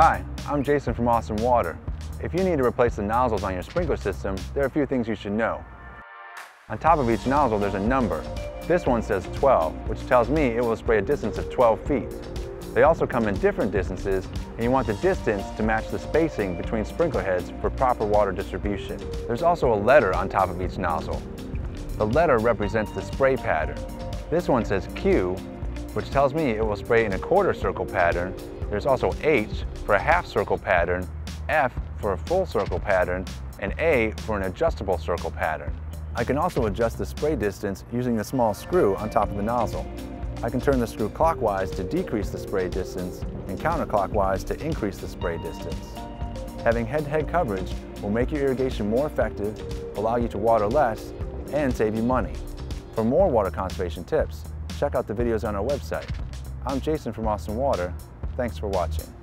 Hi, I'm Jason from Austin Water. If you need to replace the nozzles on your sprinkler system, there are a few things you should know. On top of each nozzle, there's a number. This one says 12, which tells me it will spray a distance of 12 feet. They also come in different distances, and you want the distance to match the spacing between sprinkler heads for proper water distribution. There's also a letter on top of each nozzle. The letter represents the spray pattern. This one says Q, which tells me it will spray in a quarter circle pattern. There's also H for a half circle pattern, F for a full circle pattern, and A for an adjustable circle pattern. I can also adjust the spray distance using the small screw on top of the nozzle. I can turn the screw clockwise to decrease the spray distance and counterclockwise to increase the spray distance. Having head-to-head -head coverage will make your irrigation more effective, allow you to water less, and save you money. For more water conservation tips, check out the videos on our website. I'm Jason from Austin Water. Thanks for watching.